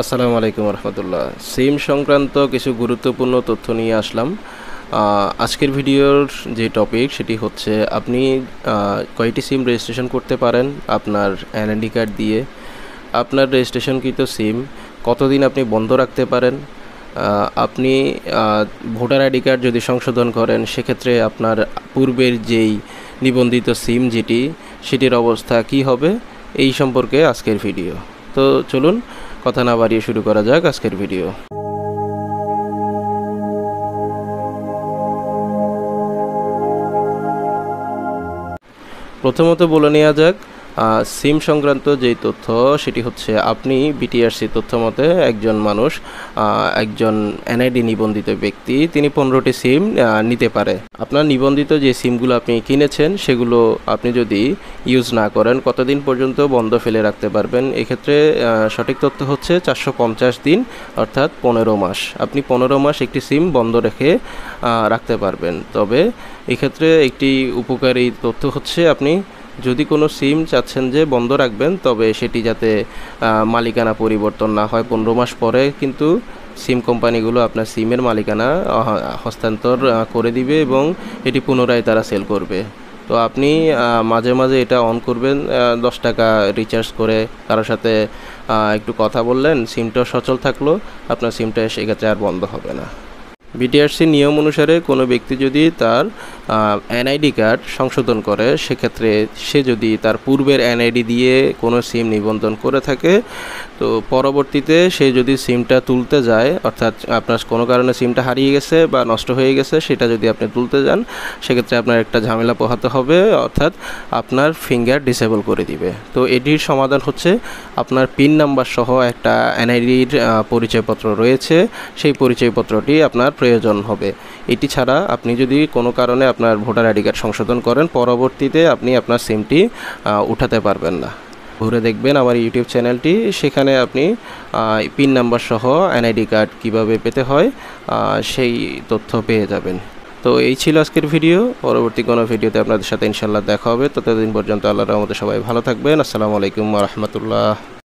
আসসালামু আলাইকুম রহমতুল্লাহ। সিম সংক্রান্ত কিছু গুরুত্বপূর্ণ তথ্য নিয়ে আসলাম। আজকের ভিডিওর যে টপিক সেটি হচ্ছে আপনি কয়টি সিম রেজিস্ট্রেশন করতে পারেন আপনার এনআইডি কার্ড দিয়ে। আপনার রেজিস্ট্রেশনকৃত সিম কতদিন আপনি বন্ধ রাখতে পারেন? আপনি ভোটার আইডি কার্ড যদি সংশোধন করেন, সেক্ষেত্রে আপনার পূর্বের যেই নিবন্ধিত সিম যেটি, সেটির অবস্থা কি হবে? এই সম্পর্কে আজকের ভিডিও। তো চলুন কথা না বাড়িয়ে শুরু করা যাক আজকের ভিডিও। প্রথমত বলে নেওয়া যাক সিম সংক্রান্ত যেই তথ্য, সেটি হচ্ছে আপনি বিটিআরসি তথ্য মতে একজন মানুষ একজন এনআইডি নিবন্ধিত ব্যক্তি, তিনি পনেরোটি সিম নিতে পারে। আপনার নিবন্ধিত যে সিমগুলো আপনি কিনেছেন, সেগুলো আপনি যদি ইউজ না করেন, কতদিন পর্যন্ত বন্ধ ফেলে রাখতে পারবেন? এক্ষেত্রে সঠিক তথ্য হচ্ছে চারশো পঞ্চাশ দিন, অর্থাৎ পনেরো মাস। আপনি পনেরো মাস একটি সিম বন্ধ রেখে রাখতে পারবেন। তবে এক্ষেত্রে একটি উপকারী তথ্য হচ্ছে আপনি যদি কোনো সিম চাচ্ছেন যে বন্ধ রাখবেন, তবে সেটি যাতে মালিকানা পরিবর্তন না হয় পনেরো মাস পরে, কিন্তু সিম কোম্পানিগুলো আপনার সিমের মালিকানা হস্তান্তর করে দিবে এবং এটি পুনরায় তারা সেল করবে। তো আপনি মাঝে মাঝে এটা অন করবেন দশ টাকা রিচার্জ করে কারোর সাথে একটু কথা বললেন, সিমটা সচল থাকল, আপনার সিমটা সেক্ষেত্রে আর বন্ধ হবে না। বিটিআরসি নিয়ম অনুসারে কোনো ব্যক্তি যদি তার এনআইডি কার্ড সংশোধন করে, সেক্ষেত্রে সে যদি তার পূর্বের এনআইডি দিয়ে কোনো সিম নিবন্ধন করে থাকে, তো পরবর্তীতে সে যদি সিমটা তুলতে যায়, অর্থাৎ আপনার কোনো কারণে সিমটা হারিয়ে গেছে বা নষ্ট হয়ে গেছে, সেটা যদি আপনি তুলতে যান, সেক্ষেত্রে আপনার একটা ঝামেলা পোহাতে হবে, অর্থাৎ আপনার ফিঙ্গার ডিসেবল করে দিবে। তো এটির সমাধান হচ্ছে আপনার পিন নাম্বার সহ একটা এনআইডির পরিচয়পত্র রয়েছে, সেই পরিচয়পত্রটি আপনার প্রয়োজন হবে। এটি ছাড়া আপনি যদি কোনো কারণে আপনার ভোটার আইডি কার্ড সংশোধন করেন, পরবর্তীতে আপনি আপনার সিমটি উঠাতে পারবেন না। ঘুরে দেখবেন আমার ইউটিউব চ্যানেলটি, সেখানে আপনি পিন নাম্বার সহ এনআইডি কার্ড কীভাবে পেতে হয় সেই তথ্য পেয়ে যাবেন। তো এই ছিল আজকের ভিডিও। পরবর্তী কোনো ভিডিওতে আপনাদের সাথে ইনশাল্লাহ দেখা হবে। ততদিন পর্যন্ত আল্লাহ রহমতে সবাই ভালো থাকবেন। আসসালামু আলাইকুম রহমতুল্লাহ।